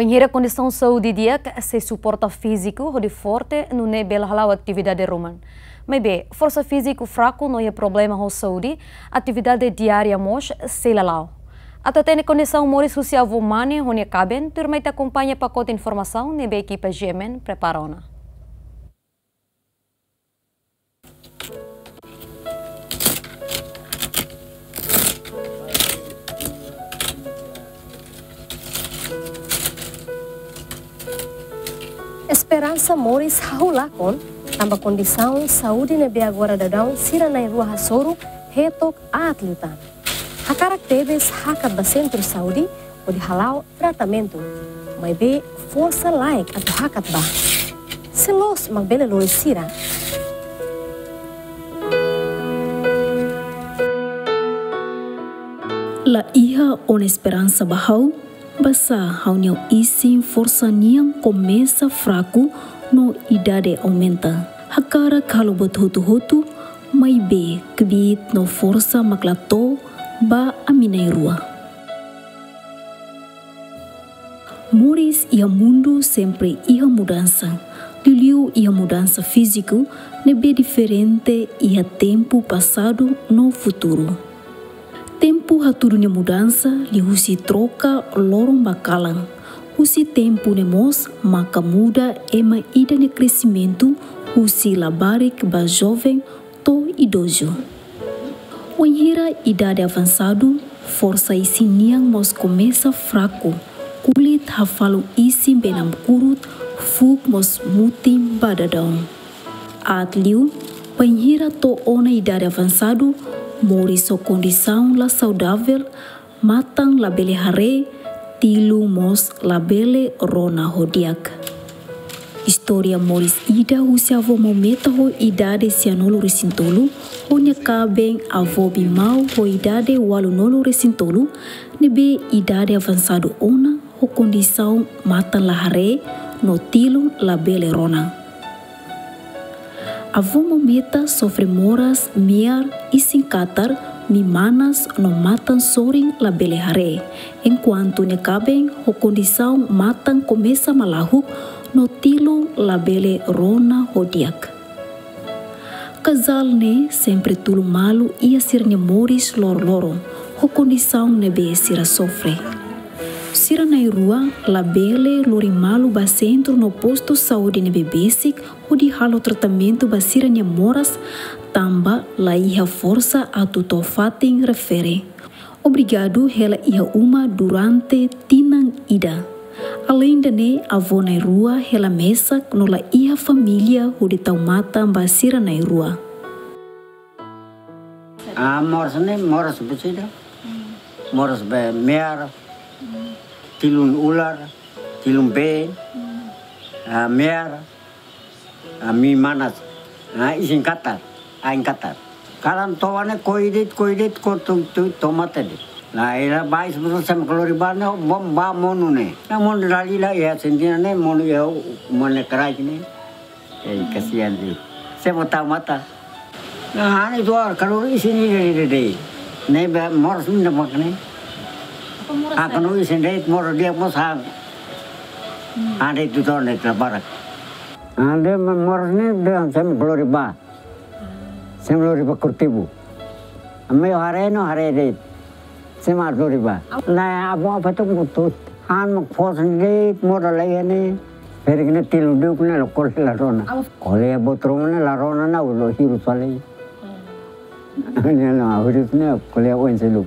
Wenhira condição saúde dia se suporta físico de forte no ne bela halau atividade roman. Mas bem, força físico fraco não é problema com saúde, atividade diária mos se lalau. Até tem condição mori social vomane onde cabem, turma te acompanha pacote informação nebe equipa GMN preparona. Esperança Morris Haulakon, tambah condição saúde nebe agora dadão, sira na rua Hasoro, retok atleta. Hakarak teves hakat ba centro saúde, o halau tratamento. Mas be força like atau hakat ba. Selos magbele loe sira. La iha on esperança bahau, basa hauniau isim força niang começa fraco no idade aumenta. Hakara kalau hutu-hutu, mai be kebit no força maklato ba aminai rua. Moris ia mundo sempre ia mudança. Liliu ia mudança físico, nebe diferente ia tempo passado no futuro. Tempo haturunya mudança, li husi troca lorong bakalang. Husi tempo nemos, maka muda ema ida ne crescimento, husi labarik ba jovem to idoso. Wanhira idade avançado, força isi niang mos começa fraco. Kulit hafalu isi benam kurut, fuk mos mutim badadão. Atliu, penhira to ona idade avançado, mori so condição la saudável, matang la bele tilu mos la bele rona hodiak. História moris ida usia avo momento ho idade sianolo resintolu, honya kabeng avo bimau ho idade walunolo resintolu, nebe idade avançado ona ho condição matan la hare, no tilu la bele rona. Avô mometa sofre moras, miar e sincatar, mimanas no matan soring la bele hare, enquanto ne cabem o condição matan começa malahu no tilo la bele rona hodiak. Casal ne sempre tulo malu ia sir ne moris lor loro, o condição ne be sira sofre. Sira na rua, la bele lori malu ba centro no posto saúde ne bebesic, o de halo tratamento ba sira ne moras, tamba la iha força a tuto fating refere. Obrigado hela iha uma durante tinang ida. Além da ne avó na rua, hela mesa no la iha família o de tau mata ba sira na rua. Ah, moras ne moras besida. Moras be mer. kilun ular, kilun B, uh, mer, uh, mi manas, uh, isin katar, ain katar. Karan towane koidit koidit ko tu tu tomate de. La era bais buso sem kalori bane bom ba monu ne. Na mon rali la ya sendina ne mon ya mon ne karai ne. Eh kasihan di. Se mata mata. Na hani doar kalori sini de de de. Ne ba mor sun de makne. Ne. Akan ui sendiri mor dia mau sang. Ada itu tuh ne terbarak. Ada mor ne dia sama kalori ba. Sama kalori ba kurtibu. Ame hare no hare deh. Sama kalori ba. Nah, apa apa tuh mutut. Han mak fos sendiri mor lagi ne. Pero que tilu duk ne lo kol la rona. Botro ne la rona na ulo hiru sale. Ne no ahurus ne kole oin seluk.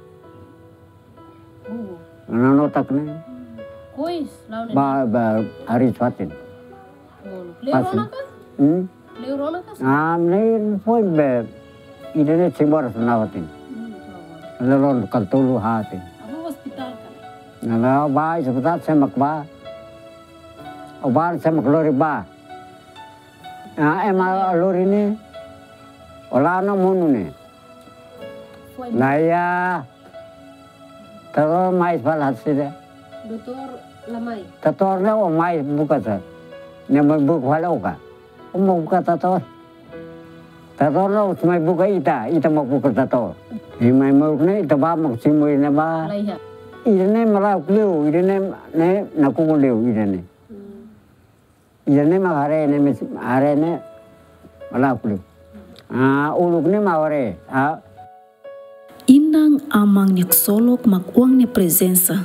Ano tak ne. Kois, lawan Ba ba hari fatin. mono. Leurona ka? Hmm. Leurona ka? Am ne foi be idene cimbar senawatin. Lelon kaltulu hatin. Abo hospital ka. Nala ba sebentar saya makba. oban sama kelori ba. Ah, ema lori ni, olano munu ni. Naya, tato mais pala sida. Doutor Lamay. Tato na o mais buka sa. Ne mo buka wala uka. Umo buka tato. Tato na usmay buka ita, ita mo buka tato. Himay mo ni ita ba mo simoy na ba. Laiha. Ida ne mara liu, ida ne ne nakuku liu Inang amang nyak solok mak uang ni presensa.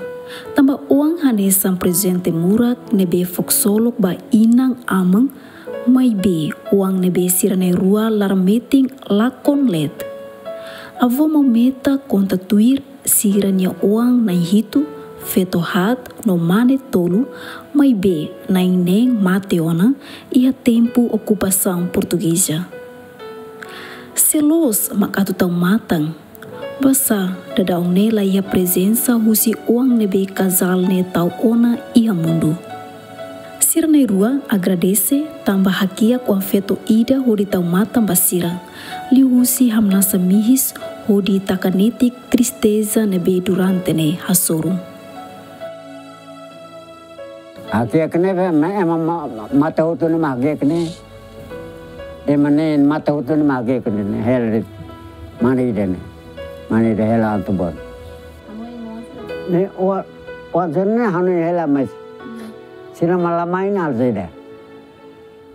Tamba uang hanesan presente murat nebe fok solok ba inang amang mai be uang nebe sirane rua lar meeting lakon let. Avo mau meta konta tuir siranya uang na hitu feto hat no mane tolu mai be na neng mate ona ia tempo ocupação portuguesa. Selos makatu tau matang Basa dadaong nela ia presensa husi uang nebe casal ne tau ona ia mundo. Sira nei rua agradece tambah hakia ku afeto ida hodi tau mata basira. Liu husi hamnasa mihis hodi takanetik tristeza nebe durante ne hasoru. Aki akne be me ema mata hutu ne mage kne. Ema ne mata hutu ne mage kne ne hel mani ide ne. Mani ide hel antu bon. Ne wa wa zenne hanu hela mes. Sina malamai na zede.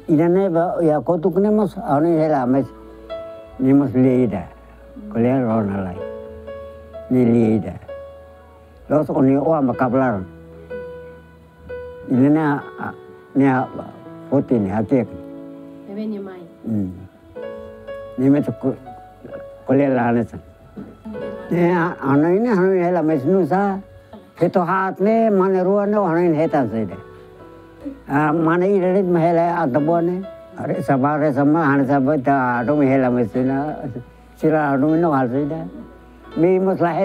Ida ne ba ya kotuk ne mas hanu hela mes. Ni mas le ida. Kole rona lai. Ni le ida. Los oni wa makablar. Ni ni putih ni hati. Bebe niya May. Hmm. Ni macam ku kuliah lah ni sah. Ni anu ini anu ini lah mesnu sah. Itu hat ni mana ruan ni anu ini hetan sah ide. Mana ini ni mahela ataupun ni. Are sabar sama anu sabar ta anu mahela mesnu sila anu ini hal sah ide. Mi masalah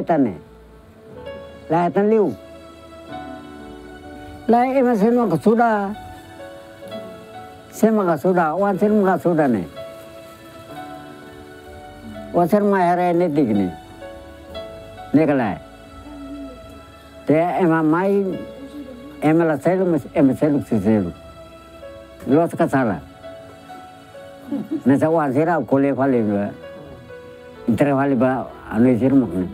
hetan ni. Lah hetan liu. Lah emang semua sudah. Semua sudah. Wan semua sudah nih. Wan semua hari ini tigni. Nikolai. Te emang mai emang lah selu mas emang selu si selu. Luas kasara. Nasa wan sira kole kali ba. Intere kali ba anu isir makne.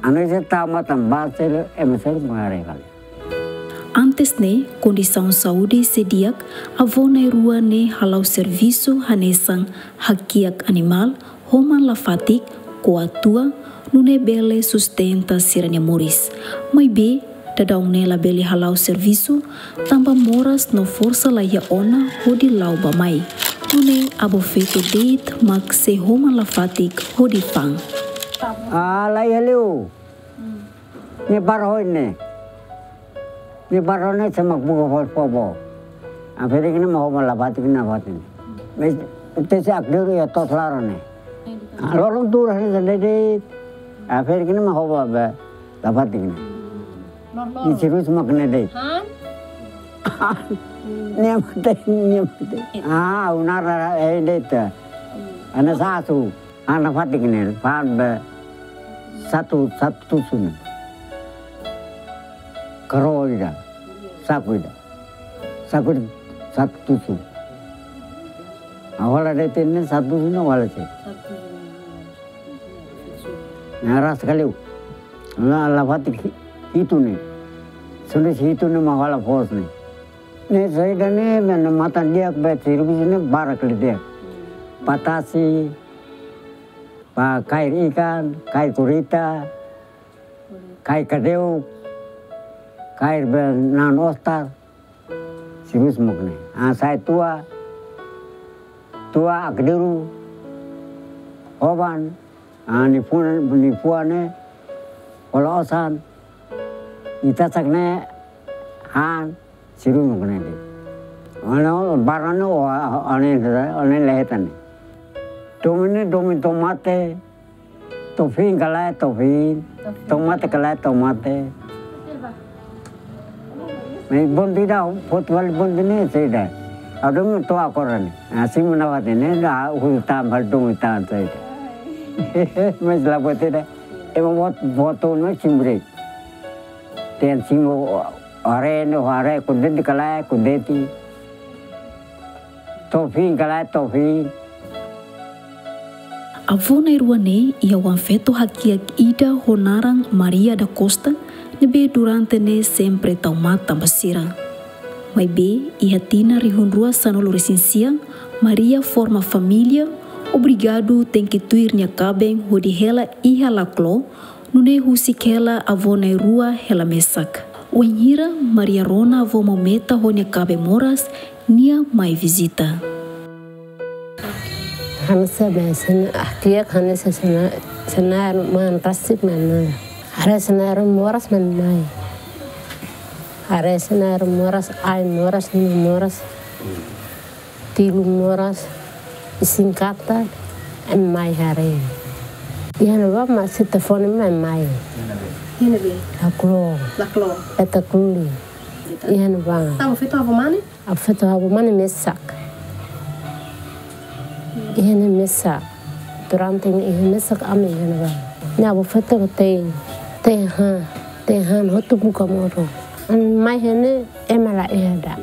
Anu isir tamatam ba selu emang selu mengarai kali. Antes ne, condição saúde sediak, avô na rua ne halau serviço hanesang hakiak animal, homan lafatik, koatua, nune bele sustenta siranya moris. Mai be, dadaong ne la bele halau serviço, tamba moras no força la ya ona hodi lau ba mai. Nune abo feito date mak se homan lafatik hodi fang. Alay haliw. Ni barhoy ni. Ni barhoy ni sa magbuka hos po po. Ang pwede ka na maho malabati ka na si akdiro ya tos laro ni. Lorong turah ni sa dedit. Ang pwede ka na maho ba ba labati ka na. Ni sirus mak na dedit. Niya matay, niya matay. Ah, unara eh dito. Ano satu, anak fatik ni, pan be satu satu tusun. Karo ida, saku ida, saku satu tusun. Awal ada ini satu tusun awal sih. Nara sekali. Nah, Allah fatik itu nih. Sudah itu nih mawala pos nih. Nih saya dah nih, mana mata dia Nipun penipuan ni, kolosan. Ita tak ni, han, siru mungkin ni. Ano barang ni, ane ane lehetan ni. Domini domi tomate, tofin kalai tofin, tomate kalai tomate. मैं बंदी दा फुटबॉल बंदी नहीं सही दा अब तो आकर नहीं ऐसी मनावा देने दा उल्टा भर दो उल्टा सही दा Mas labot ida. Ema bot boto no cimbrik. Ten singo are no are kudet dikalai kudeti. Tofi kalai tofi. Avô na Iruane ia o afeto hakiak Ida Honarang Maria da Costa nebe durante ne sempre tau mata basira. Mai be, ia tina rihunrua sanolo resinsia, Maria forma família, obrigado tem que tuir nia kabeng hodi hela iha laklo, nune husi kela avô na rua hela mesak. Wenhira Maria Rona avô mometa honia kabe moras, nia mai visita. Hamsa biasanya ahtiyak hanisa sana sana man rasik mana. Ada sana moras man mai. Ada sana moras ay moras ni moras. Tilu singata e mai hare. I hana wā mā se te whane mai mai. Hina vi? Hakuro. klo. E ta kuri. I hana wā. Tā wā whetua hapa mani? A whetua hapa mani me sak. I hana me sak. Durante ni hana me sak ame i hana wā. Nā wā whetua te te ha Te ha no hotu buka moro. An mai hene e mara e hada.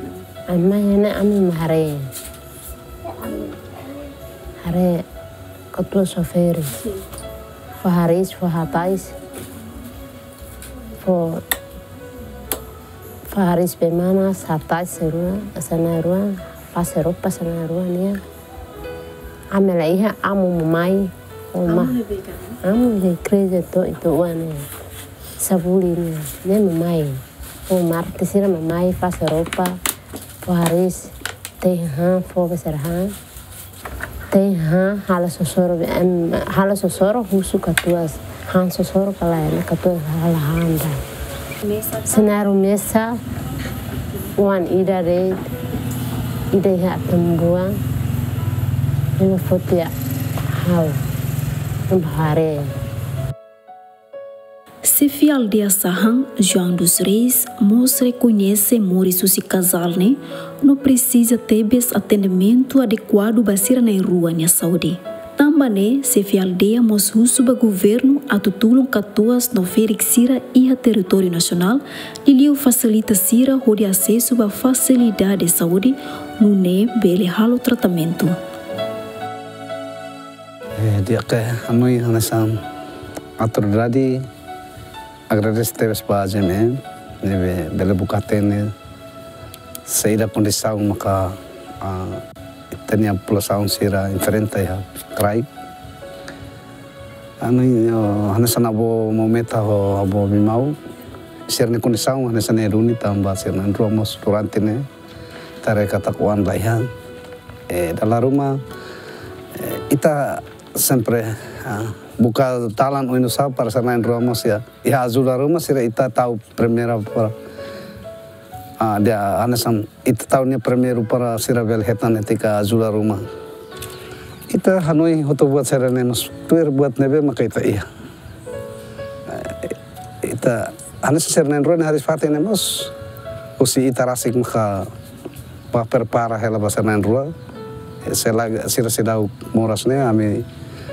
An mai hene ame mahare. ρε, κοτούλα σοφέρι. Φαχαρίς, φαχατάεις. Φο... Φαχαρίς πεμάνα, σατάεις σε ρούα, σε ένα ρούα. Φάσε ρόπα σε ένα ρούα, νέα. Άμε λαϊκά, άμμο μου μάι. Άμμο Άμμο δεν κρύζε το, το ουάνε. Σαβούλι, νέα. Δεν μου μάι. Ο Μάρτης είναι μαμάι, φάσε ρόπα. Φαχαρίς, beser ha hala sosoro em hala sosoro husu katuas han sosoro kala katuas hala handa Mesa. Wan ida re ida ya tembuang ini foto ya hau bahare Sefi Aldea Sahang, João dos Reis, mostra e conhece Maurício se casal, né? Não precisa ter atendimento adequado basira na rua, né, saúde. Também, Sefi Aldea mos usuba governo a tutulum catuas no ferik sira iha território nacional, e liu facilita sira o de acesso a facilidade de saúde, no ne bele halo tratamento. Eh, dia ke anui hanasam autoridade agradece teves base né neve bele bukate ne saída condição maka tenia população sira diferente ya krai anui hanasam abo momenta ho abo bimau sir ne condição hanasam ne runi tamba sir ne romos durante ne tare katakuan lah ya eh dalam rumah eh, ita sempre ah, buka talan o inusa para en Ramos ya. Ya ajuda Roma sira ita tahu primeira para ah, dia anasam ita tahu ni primeiro para sira vel hetan etika ajuda Roma ita hanoi hoto buat sira nemos tuir buat nebe maka ita iya. Eh, ita anas sira nen Roma haris fate nemos usi ita rasik maka pa prepara hela basa nen Roma sela sira sidau moras ne ami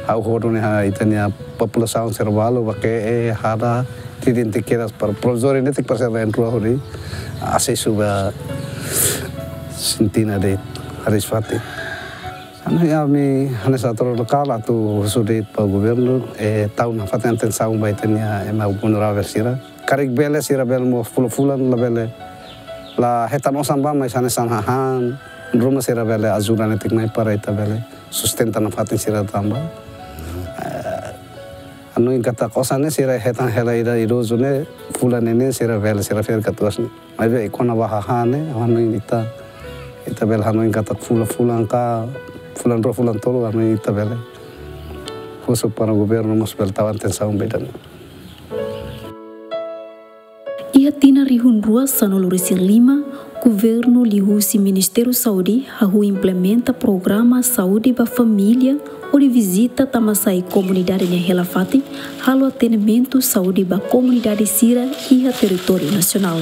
au hodo ne ha itania população servalo bake e hada tidin tikiras par prozori ne tik par sera en rua hori. Ase suba sintina de haris fati ya mi hane satro lokal atu sudit pa governo e tau na faten atenção ba itania e ma versira karik bele sira bel mo fulo fulan la bele. La hetan osam ba mai sane san hahan rumah sira bele azura tik mai para bele. Sustenta na fatin sira tamba anu yang kata kosane sira hetan hela ida irozu ne fulan ini sira bele sira fer katuas ne mai be ikona ba hahan ne anu yang ita ita bele anu yang kata fula fulan ka fulan ro fulan tolo anu yang ita bele Khusus para governo mas bel tawan tensão bedan. Ia tina rihun rua sanolo resir lima, governo lihusi Ministério Saúde hahu implementa programa saúde para família onde visita tamasai comunidade de Relafati halo atendimento saúde para comunidade Sira e a território nacional.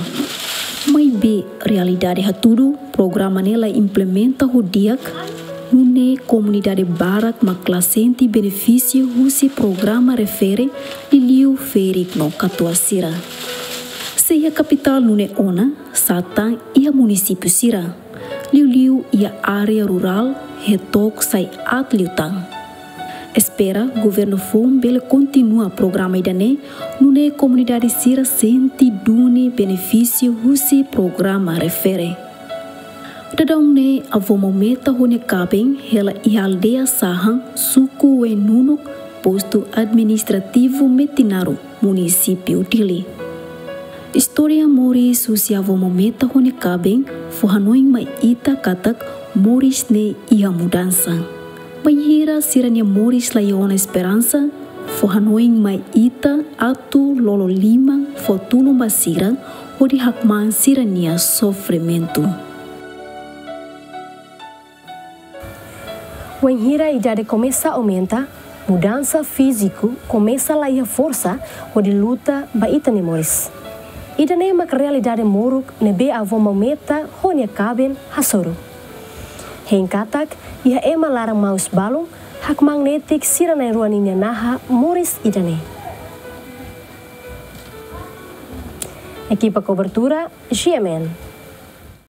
Mas B, realidade tudo programa nela implementa o DIAC Nune comunidade barak maklasenti benefício husi programa refere di liu ferik no katua sira. Seia capital nune ona, Satang ia município sira. Liu liu ia área rural retok sai at liutang. Espera governo FOM bele continua programa idane nune comunidade sira senti dune benefício husi programa refere. Dadong ne avo momenta hone kabeng hela i aldea sahang suku we nunuk posto administrativo Metinaru, município Dili. História Moris usi avo momenta hone kabeng fu hanoing mai ita katak Moris ne ia mudança. Banheira sirania Moris la iona esperança fu hanoing mai ita atu lolo lima fo tulum basira o di hakman sirania sofrimento. O enhira idade começa a aumentar, mudança físico começa a laia força onde luta baita nemores. Ida nema realidade moruk nebe avô mameta honia caben hasoro. Henkatak ia ema larang maus balung hak magnetik sira na ruaninya naha moris idane. Equipa cobertura GMN.